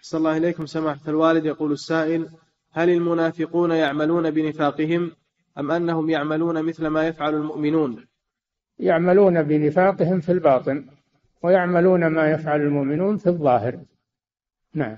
أحسن الله إليكم. سماحة الوالد يقول السائل هل المنافقون يعملون بنفاقهم أم أنهم يعملون مثل ما يفعل المؤمنون؟ يعملون بنفاقهم في الباطن ويعملون ما يفعل المؤمنون في الظاهر. نعم.